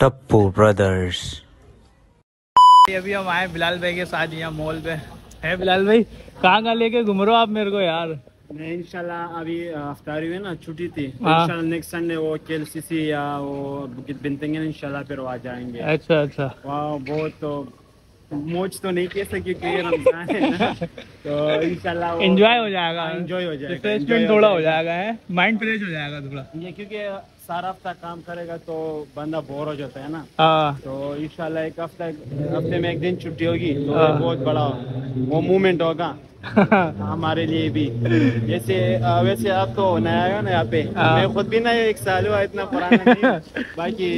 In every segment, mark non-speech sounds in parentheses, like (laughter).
Tappu brothers. अभी हम आए बिलाल भाई के साथ यहाँ मॉल पे। है बिलाल भाई कहाँ कहाँ लेके घूम रहे हो आप मेरे को यार? मैं इंशाल्लाह अभी अफ्तारी में ना छुट्टी थी। हाँ। इंशाल्लाह नेक्स्ट संडे वो केएलसीसी या वो बुकित बिनतेंगे इंशाल्लाह फिर वहाँ जाएँगे। अच्छा अच्छा। वहाँ बहुत तो मौज तो नहीं कह सकती क्योंकि ये रमज़ान है ना। तो इंशाल्लाह एंजॉय हो जाएगा। Enjoy हो जाएगा, रिफ्रेशमेंट थोड़ा हो जाएगा। है? माइंड फ्रेश हो जाएगा थोड़ा। ये क्योंकि सारा हफ़्ता काम करेगा तो बंदा बोर हो जाता है ना। हाँ। तो इंशाल्लाह एक हफ़्ता हफ़्ते में एक दिन छुट्टी होगी तो हाँ। बहुत बड़ा वो मूवमेंट होगा। (laughs) हमारे लिए भी। जैसे वैसे आप तो नया हो ना यहाँ पे। हाँ। मैं खुद भी नया एक साल हुआ इतना पुराना नहीं (laughs) बाकी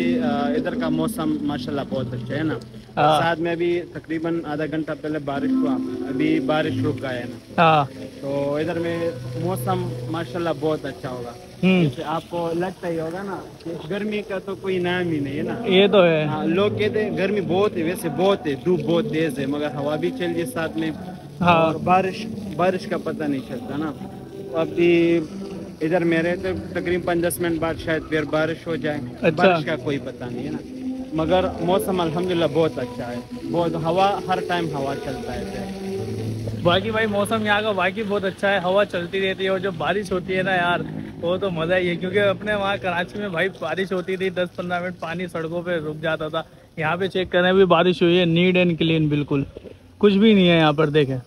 इधर का मौसम माशाल्लाह बहुत अच्छा है ना। साथ में अभी तकरीबन आधा घंटा पहले बारिश हुआ। अभी बारिश रुक गया है ना। हाँ। तो इधर में मौसम माशाल्लाह बहुत अच्छा होगा। हम्म। जैसे आपको लगता ही होगा ना कि गर्मी का तो कोई नाम ही नहीं है ना। ये तो है। हाँ लोग कहते हैं गर्मी बहुत है वैसे बहुत है धूप बहुत तेज है मगर हवा भी चल रही है साथ में। हाँ। और बारिश बारिश का पता नहीं चलता ना। अभी इधर मेरे तो तकरीबन दस मिनट बाद शायद फिर बारिश हो जाए। अच्छा। बारिश का कोई पता नहीं है ना। मगर मौसम अल्हम्दुलिल्लाह बहुत अच्छा है। बहुत हवा हर टाइम हवा चलता है। बाकी भाई मौसम यहाँ का बाकी बहुत अच्छा है। हवा चलती रहती है और जो बारिश होती है ना यार वो तो मज़ा ही है। क्योंकि अपने वहाँ कराची में भाई बारिश होती थी दस पंद्रह मिनट पानी सड़कों पे रुक जाता था। यहाँ पे चेक करें भी बारिश हुई है नीट एंड क्लीन बिल्कुल। कुछ भी नहीं है यहाँ पर देखें।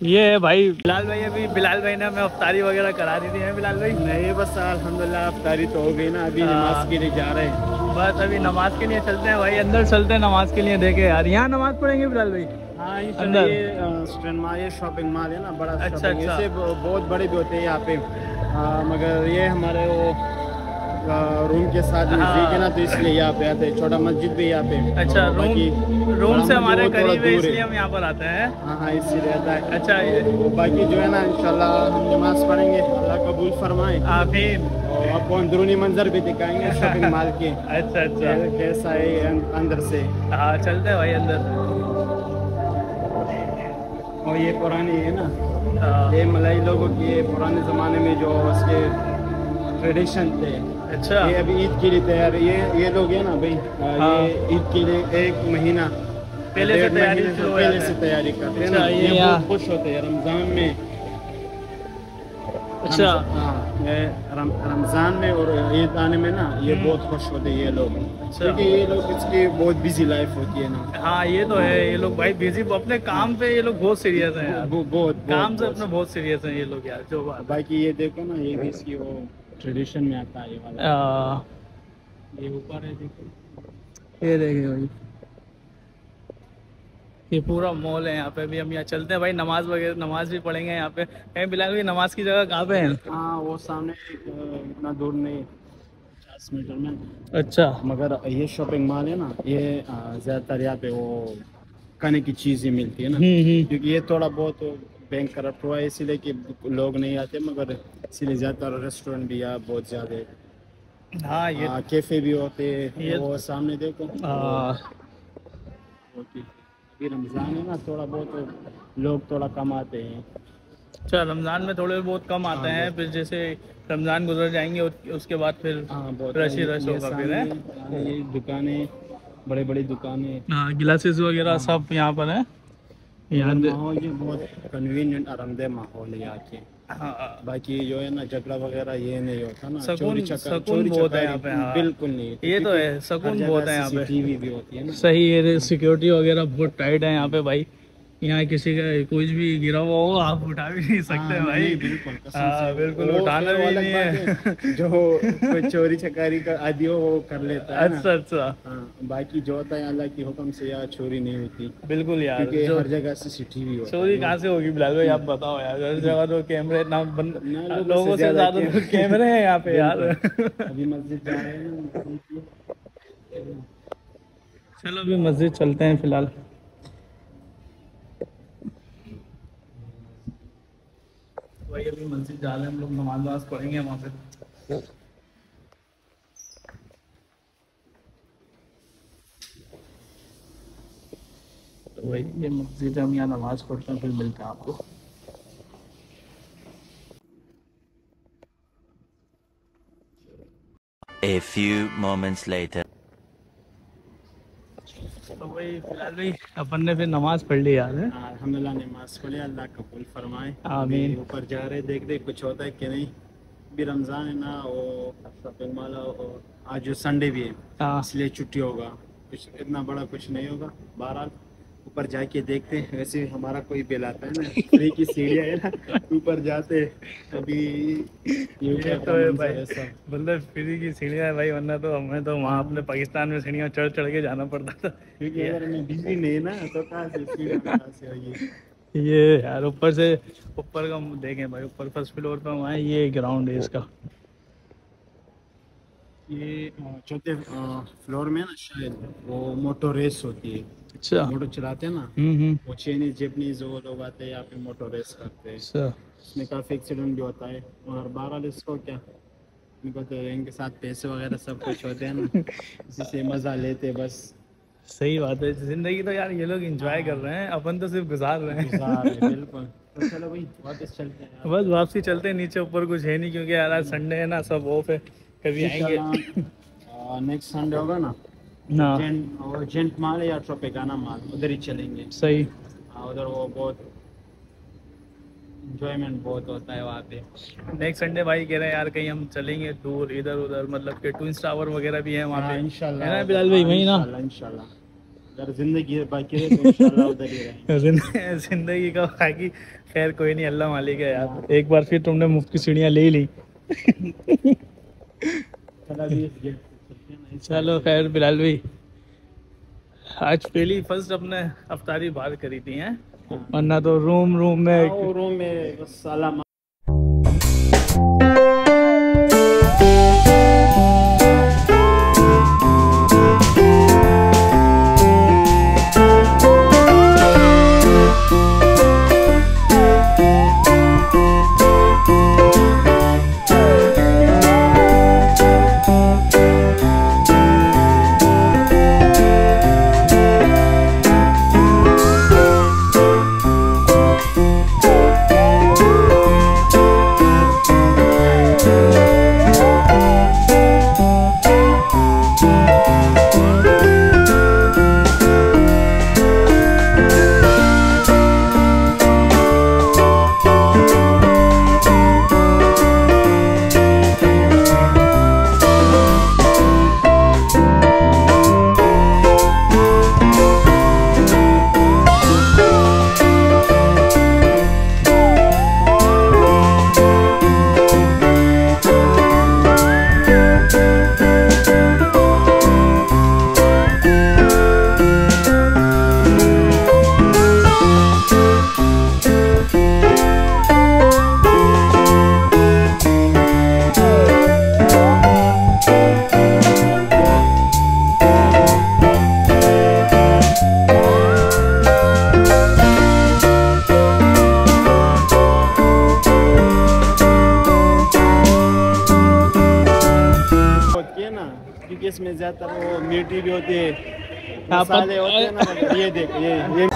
ये है भाई बिलाल भाई अभी बिलाल भाई ने हमें अफ्तारी वगैरह करा दी थी है बिलाल भाई? नहीं बस अल्हम्दुलिल्लाह अफ्तारी तो हो गई ना। अभी हाँ। नमाज़ के लिए जा रहे हैं। बस अभी नमाज़ के लिए चलते हैं भाई अंदर चलते हैं नमाज़ के लिए देखे यार। यहाँ नमाज़ पढ़ेंगे बिलाल भाई। हाँ ये शॉपिंग मॉल है ना बड़ा अच्छा, अच्छा। बहुत बड़े भी होते हैं यहाँ पे। आ, मगर ये हमारे वो रूम के साथ नज़दीक है। ना तो इसलिए यहाँ पे आते हैं छोटा मस्जिद भी यहाँ पे। अच्छा बाकी रूम रूम से हमारे करीब है इसलिए हम यहाँ पर आते हैं। हाँ हाँ इसीलिए आता है। अच्छा ये तो बाकी जो है ना इंशाल्लाह हम नमाज़ पढ़ेंगे अल्लाह कबूल फरमाए। आमीन। आपको अंदरूनी मंजर भी दिखाएँगे शॉपिंग मॉल के। (laughs) अच्छा अच्छा। कैसा- है अंदर से? हाँ चलते हैं भाई अंदर। और ये पुरानी है ना? हाँ, ये मलाई लोगों की पुराने ज़माने में जो उसके ट्रेडिशन थे। अच्छा। ये अभी ईद के लिए तैयार ये ये लोग है ना भाई हाँ। ये ईद के लिए एक महीना पहले से तैयारी पहले से तैयारी करते हैं अच्छा, ना। ये बहुत खुश होते हैं रमज़ान में। अच्छा। हाँ रम, रमज़ान में और ईद आने में ना ये हम्म। बहुत खुश होते हैं ये लोग। अच्छा। क्योंकि ये लोग इसकी बहुत बिज़ी लाइफ होती है ना। हाँ ये तो है ये लोग भाई बिज़ी अपने काम पे ये लोग बहुत सीरियस हैं यार। बहुत काम से अपने बहुत सीरियस हैं ये लोग यार जो बात बाकी ये देखो ना ये भी इसकी वो ट्रेडिशन में आता है ये वाला? आ, ये ऊपर है देखो। ये देखे भाई। ये पूरा मॉल है यहाँ पे। भी हम यहाँ चलते हैं भाई नमाज़ वगैरह नमाज़ भी पढ़ेंगे यहाँ पे। कहीं बिलाल भाई नमाज़ की जगह कहाँ पे है? हाँ वो सामने इतना दूर नहीं। पचास मीटर में। अच्छा। मगर ये शॉपिंग मॉल है ना ये ज़्यादातर यहाँ पे वो खाने की चीज़ें मिलती है ना। हम्म हम्म। क्योंकि ये थोड़ा बहुत बैंक करप्ट हुआ है इसीलिए कि लोग नहीं आते मगर इसीलिए ज़्यादातर रेस्टोरेंट भी यहाँ बहुत ज़्यादा है। हाँ ये हाँ, कैफ़े भी होते हैं वो सामने देखो। आ, अभी रमज़ान है ना थोड़ा बहुत लोग थोड़ा कम आते हैं। अच्छा रमज़ान में थोड़े बहुत कम आते हाँ, हैं फिर जैसे रमज़ान गुजर जाएँगे उसके बाद फिर रश ही ये- रश होगा फिर, है? हाँ, दुकानें बड़ी बड़ी दुकानें। हाँ गिलासेस वगैरह सब यहाँ पर है। यहाँ दे- माहौल ये बहुत कन्वीनियंट आरामदेह माहौल है यहाँ के हाँ बाकी जो है ना झगड़ा वगैरह ये नहीं होता ना सकून- सकून चोरी बहुत है यहाँ पे, हाँ। बिल्कुल नहीं ये तो है सकून बहुत है यहाँ पे टीवी भी होती है ना सही है सिक्योरिटी वगैरह बहुत टाइट है यहाँ पे भाई। यहाँ किसी का कुछ भी गिरा हुआ हो आप उठा भी नहीं सकते हाँ, भाई। बिल्कुल हाँ, से। बिल्कुल उठाना भी नहीं है जो कोई चोरी चकारी का आदि हो वो कर लेता है अच्छा अच्छा। हाँ, बाकी जो होता है अल्लाह की हुक्म से यहाँ चोरी नहीं होती। बिल्कुल यार क्योंकि हर जगह सीसीटीवी होता चोरी कहाँ से होगी बिलाल भाई आप बताओ यार हर जगह तो कैमरे ना बंद लोगों से ज़्यादा कैमरे। हैं यहाँ पे यार। अभी मस्जिद जा रहे हैं चलो अभी मस्जिद चलते हैं फ़िलहाल। भाई, अभी मस्जिद जा रहे हैं, हम लोग नमाज़ वमाज पढ़ेंगे वहाँ पे तो भाई ये मस्जिद हम यहाँ नमाज़ पढ़ते हैं, फिर मिलते हैं आपको A few moments later. तो फ़िलहाल अपन ने फिर नमाज़ पढ़ ली यार अलहमदिल्ला नमाज़ पढ़ी अल्लाह कबूल फरमाए। आमीन। ऊपर जा रहे देख देख कुछ होता है कि नहीं। भी रमज़ान है ना वो माला मॉल और आज जो संडे भी है हाँ। इसलिए छुट्टी होगा। कुछ इतना बड़ा कुछ नहीं होगा बहरहाल। ऊपर जाके देखते हैं वैसे हमारा कोई बिल आता है ना फ्री की सीढ़ियाँ है ना ऊपर जाते अभी ये ये तो है भाई। मतलब फ्री की सीढ़ियाँ है भाई वरना तो हमें तो वहाँ अपने पाकिस्तान में सीढ़ियाँ चढ़ चढ़ के जाना पड़ता था। क्योंकि अगर मैं बिज़ी नहीं ना तो कहाँ से सीढ़ियाँ कहाँ से होगी ये यार ऊपर से ऊपर का देखें भाई ऊपर फ़र्स्ट फ्लोर पे वहाँ ये ग्राउंड है इसका। ये चौथे फ्लोर में ना शायद वो मोटो रेस होती है। अच्छा। मोटो चलाते हैं ना हम्म हम्म। वो चाइनीज़ जेपनीज वो लोग आते हैं यहाँ पे मोटो रेस करते हैं। अच्छा। इसमें काफ़ी एक्सीडेंट भी होता है। और बहरहाल इसको क्या इनको तो इनके साथ पैसे वगैरह सब कुछ होते हैं ना इसी से मज़ा लेते हैं बस। सही बात है ज़िंदगी तो यार ये लोग एंजॉय कर रहे हैं अपन तो सिर्फ़ गुजार रहे हैं। बिल्कुल। तो चलो भाई वापस चलते हैं बस वापसी चलते हैं नीचे ऊपर कुछ है नहीं क्योंकि यार आज संडे है ना सब ऑफ़ है कभी आएँगे। नेक्स्ट संडे होगा ना? ना। जेंट और जेंट माल या ट्रोपिकाना माल उधर ही चलेंगे। सही। हाँ, उधर वो बहुत इंजॉयमेंट बहुत होता है वहाँ पे। नेक्स्ट संडे भाई कह रहे हैं यार कहीं हम चलेंगे दूर इधर उधर मतलब कि ट्विंस टावर वगैरह भी है वहाँ हाँ, पे इंशाल्लाह है ना बिलाल भाई, वही ना? इंशाल्लाह, इंशाल्लाह। ज़िंदगी बाकी है तो इंशाल्लाह उधर ही रहेंगे। (laughs) (laughs) ज़िंदगी का बाकी खैर कोई नहीं अल्लाह मालिक है यार। एक बार फिर तुमने मुफ़्त की सीढ़ियाँ ले ही ली चलो हैं खैर बिलाल भाई। आज पहली फ़र्स्ट अपने अफ्तारी बाहर करी थी है? वरना तो रूम रूम में हाँ, रूम में बस साला ज़्यादातर वो मीठी भी होती है हाँ, मसाले होते हैं ना (laughs) ये देख ये ये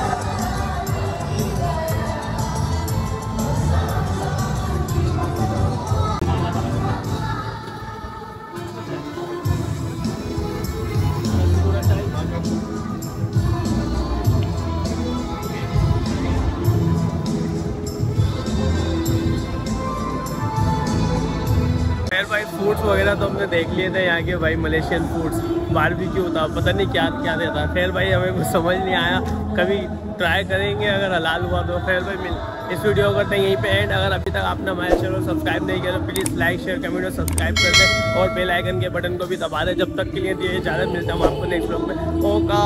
भाई फूड्स वगैरह तो हमने देख लिए थे यहाँ के भाई मलेशियन फूड्स बारबेक्यू था, पता नहीं क्या क्या देता। खैर भाई, हमें कुछ समझ नहीं आया। कभी ट्राई करेंगे, अगर हलाल हुआ तो। खैर भाई, मिल इस वीडियो को करते हैं यहीं पे एंड अगर अभी तक आपने हमारे चैनल सब्सक्राइब नहीं किया तो प्लीज़ लाइक शेयर कमेंट और सब्सक्राइब कर दें। और बेल आइकन के बटन को भी दबा दें। जब तक के लिए दिए इजाज़त मिलता हूँ। आपको नेक्स्ट ब्लॉग में ओका।